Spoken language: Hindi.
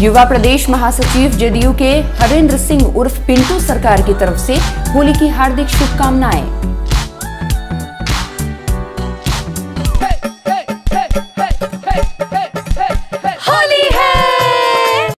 युवा प्रदेश महासचिव जेडीयू के हरेंद्र सिंह उर्फ़ पिंटू सरकार की तरफ़ से होली की हार्दिक शुभकामनाएँ।